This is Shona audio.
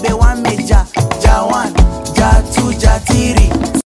bewameja jawan jatu jatiri